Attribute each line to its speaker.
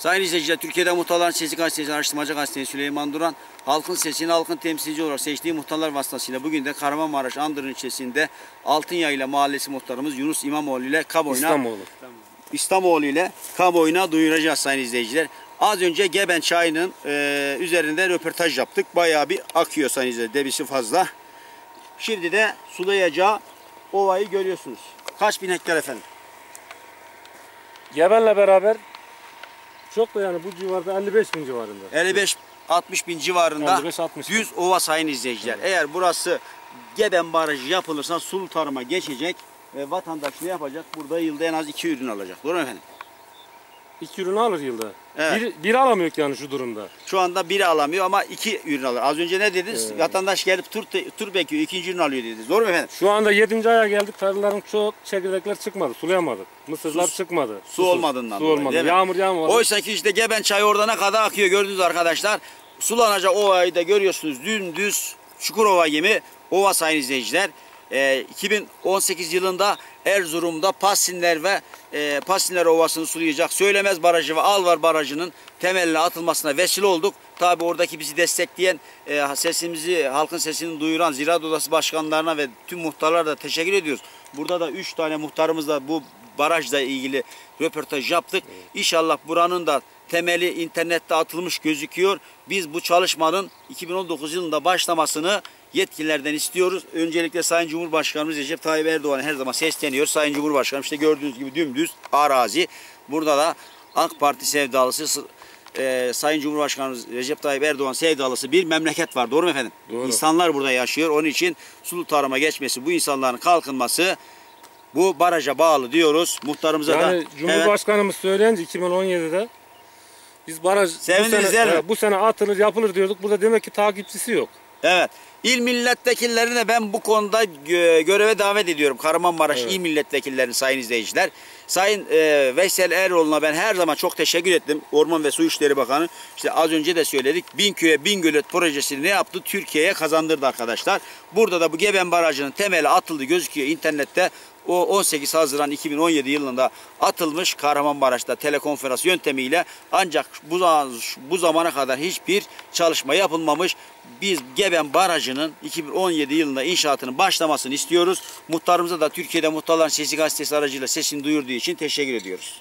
Speaker 1: Sayın izleyiciler, Türkiye'de Muhtarların Sesi Gazetesi, Araştırmacı Gazetesi Süleyman Duran, halkın sesini halkın temsilci olarak seçtiği muhtarlar vasıtasıyla bugün de Kahramanmaraş Andırın ilçesinde Altınyayla Mahallesi muhtarımız Yunus İmamoğlu ile kamuoyuna
Speaker 2: İstanbul'u.
Speaker 1: İslamoğlu ile kamuoyuna duyuracağız sayın izleyiciler. Az önce Geben çayının e, üzerinde röportaj yaptık. Bayağı bir akıyor sayın izleyiciler. Debisi fazla. Şimdi de sulayacağı ovayı görüyorsunuz. Kaç bin hektar efendim?
Speaker 2: Geben'le beraber çok da yani bu civarda 55 bin civarında.
Speaker 1: 55-60 bin civarında
Speaker 2: 55-60 bin.
Speaker 1: düz ova sayın izleyiciler. Eğer burası Geben Barajı yapılırsa sulu tarıma geçecek ve vatandaş ne yapacak? Burada yılda en az iki ürün alacak. Doğru mu efendim?
Speaker 2: İki ürünü alır yılda.
Speaker 1: Evet.
Speaker 2: Bir, bir alamıyor yani şu durumda.
Speaker 1: Şu anda biri alamıyor ama iki ürün alır. Az önce ne dediniz? Vatandaş gelip tur, tur bekliyor, ikinci ürün alıyor dediniz. Doğru mu efendim?
Speaker 2: Şu anda 7. aya geldik. Tarlaların çok çekirdekler çıkmadı. Sulayamadık. Mısırlar
Speaker 1: Su-
Speaker 2: çıkmadı.
Speaker 1: Su
Speaker 2: Susuz.
Speaker 1: olmadığından
Speaker 2: Su
Speaker 1: dolayı,
Speaker 2: olmadı. Yağmur yağmadı.
Speaker 1: Oysa ki işte Geben çayı orada ne kadar akıyor gördünüz arkadaşlar. Sulanacak ovayı da görüyorsunuz. Dümdüz Çukurova gibi ova sayın izleyiciler. Ee, 2018 yılında Erzurum'da Passinler ve e, Passinler Ovası'nı sulayacak Söylemez Barajı ve Alvar Barajı'nın temeline atılmasına vesile olduk. Tabi oradaki bizi destekleyen, e, sesimizi, halkın sesini duyuran Ziraat Odası başkanlarına ve tüm muhtarlara da teşekkür ediyoruz. Burada da 3 tane muhtarımızla bu barajla ilgili röportaj yaptık. İnşallah buranın da temeli internette atılmış gözüküyor. Biz bu çalışmanın 2019 yılında başlamasını yetkililerden istiyoruz. Öncelikle Sayın Cumhurbaşkanımız Recep Tayyip Erdoğan her zaman sesleniyor. Sayın Cumhurbaşkanım işte gördüğünüz gibi dümdüz arazi. Burada da AK Parti sevdalısı e, Sayın Cumhurbaşkanımız Recep Tayyip Erdoğan sevdalısı bir memleket var. Doğru mu efendim?
Speaker 2: Doğru.
Speaker 1: İnsanlar burada yaşıyor. Onun için sulu tarıma geçmesi, bu insanların kalkınması bu baraja bağlı diyoruz. Muhtarımıza da
Speaker 2: Yani
Speaker 1: evet,
Speaker 2: Cumhurbaşkanımız söyleyince 2017'de biz baraj bu
Speaker 1: Sevindiniz
Speaker 2: sene,
Speaker 1: değil mi?
Speaker 2: e, bu sene atılır yapılır diyorduk. Burada demek ki takipçisi yok.
Speaker 1: evet. İl milletvekillerine ben bu konuda gö- göreve davet ediyorum. Kahramanmaraş
Speaker 2: Evet.
Speaker 1: il milletvekillerini sayın izleyiciler. Sayın e, Veysel Eroğlu'na ben her zaman çok teşekkür ettim. Orman ve Su İşleri Bakanı. İşte az önce de söyledik. Bin köye bin gölet projesini ne yaptı? Türkiye'ye kazandırdı arkadaşlar. Burada da bu Geben Barajı'nın temeli atıldı gözüküyor internette. O 18 Haziran 2017 yılında atılmış Kahramanmaraş'ta telekonferans yöntemiyle ancak bu, bu zamana kadar hiçbir çalışma yapılmamış. Biz Geben Barajı'nın 2017 yılında inşaatının başlamasını istiyoruz. Muhtarımıza da Türkiye'de Muhtarların Sesi Gazetesi aracıyla sesini duyurduğu için teşekkür ediyoruz.